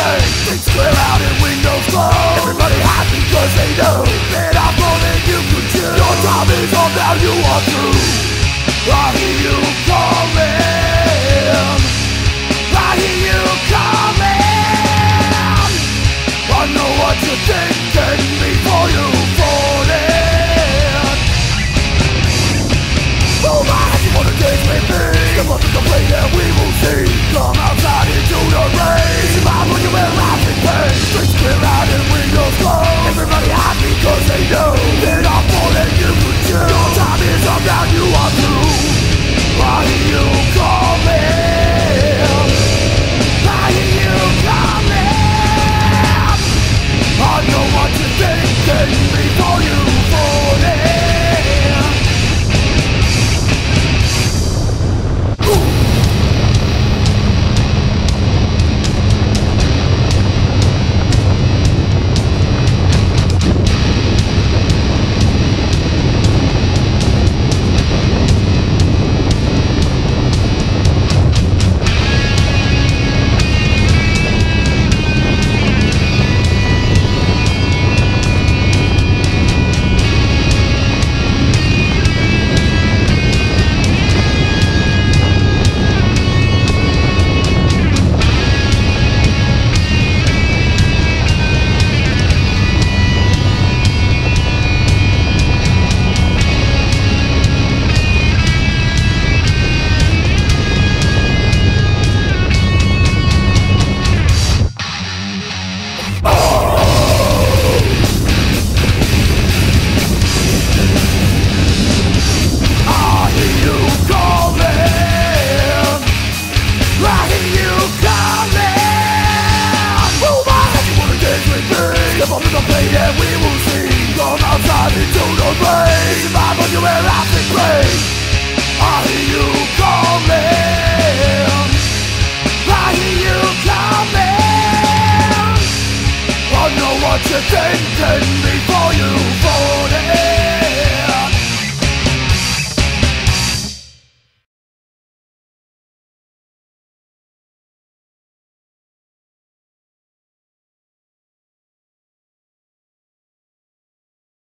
away Things clear out and windows close Everybody happy cause they know That I'm more than you could do Your time is all now you are through I hear you calling. what you think, think before you vote